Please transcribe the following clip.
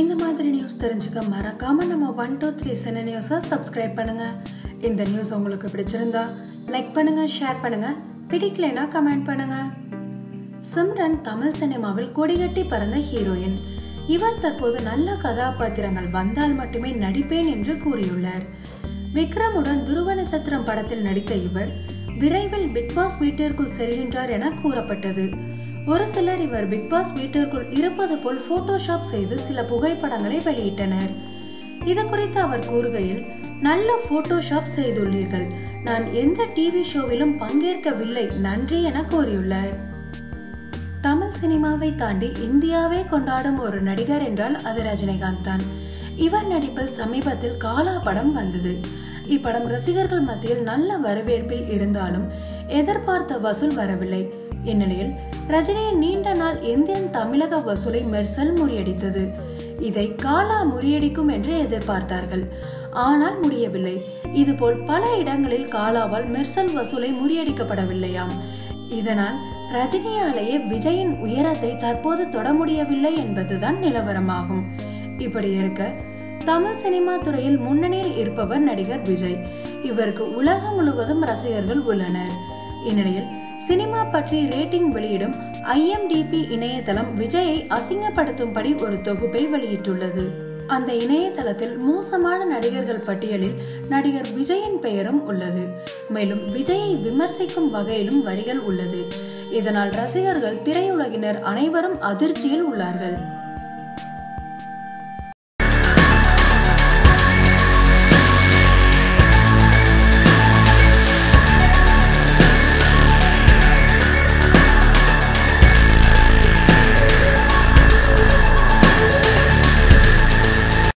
இந்த மாதிரி நியூஸ் தெரிஞ்சுக்க மறக்காம நம்ம ஒன் டூ த்ரீ சின்ன நியூஸை சப்ஸ்கிரைப் பண்ணுங்க. இந்த நியூஸ் உங்களுக்கு பிடிச்சிருந்தா லைக் பண்ணுங்க ஷேர் பண்ணுங்க. பிடிக்கலைன்னா கமெண்ட் பண்ணுங்க. சிம்ரன் தமிழ் சினிமாவில் கொடிகட்டி பறந்த ஹீரோயின் இவர் தற்போது நல்ல கதாபாத்திரங்கள் வந்தால் மட்டுமே நடிப்பேன் என்று கூறியுள்ளார். விக்ரமுடன் துருவ நட்சத்திரம் படத்தில் நடித்த இவர் விரைவில் பிக்பாஸ் வீட்டிற்குள் செல்கின்றார் என கூறப்பட்டது. ஒரு சிலர் இவர் பிக் பாஸ் வீட்டிற்குள் இருப்பது போல் போட்டோஷாப் செய்து சில புகைப்படங்களை வெளியிட்டனர். இது குறித்து அவர் கூறுகையில் நல்ல போட்டோஷாப் செய்துள்ளீர்கள். நான் எந்த டிவி ஷோவிலும் பங்கேற்கவில்லை. நன்றி என கூறியுள்ளார். தமிழ் சினிமாவை தாண்டி இந்தியாவே கொண்டாடும் ஒரு நடிகர் என்றால் அது ரஜினிகாந்த் தான். இவர் நடிப்பில் சமீபத்தில் காலா படம் வந்தது. இப்படம் ரசிகர்கள் மத்தியில் நல்ல வரவேற்பில் இருந்தாலும் எதிர்பார்த்த வசூல் வரவில்லை. இந்நிலையில் ரஜினியின் நீண்ட நாள் எந்திரன் தமிழக வசூலை மெர்சல் முறியடித்தது. இதை காலா முறியடிக்கும் என்று எதிர்பார்த்தார்கள். ஆனால் முடியவில்லை. இதுபோல் பல இடங்களில் காலாவால் மெர்சல் வசூலை முறியடிக்கப்படவில்லையாம். இதனால் ரஜினியாலேயே விஜயின் உயரத்தை தற்போது தொட முடியவில்லை என்பதுதான் நிலவரமாகும். இப்படி இருக்க தமிழ் சினிமா துறையில் முன்னணியில் இருப்பவர் நடிகர் விஜய். இவருக்கு உலகம் முழுவதும் ரசிகர்கள் உள்ளனர். இந்நிலையில் சினிமா பற்றி ரேட்டிங் வெளியிடும் ஐஎம்டிபி இணையதளம் விஜயை அசிங்கப்படுத்தும்படி ஒரு தொகுப்பை வெளியிட்டுள்ளது. அந்த இணையதளத்தில் மோசமான நடிகர்கள் பட்டியலில் நடிகர் விஜயின் பெயரும் உள்ளது. மேலும் விஜயை விமர்சிக்கும் வகையிலும் வரிகள் உள்ளது. இதனால் ரசிகர்கள் திரையுலகினர் அனைவரும் அதிர்ச்சியில் உள்ளார்கள்.